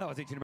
That was 18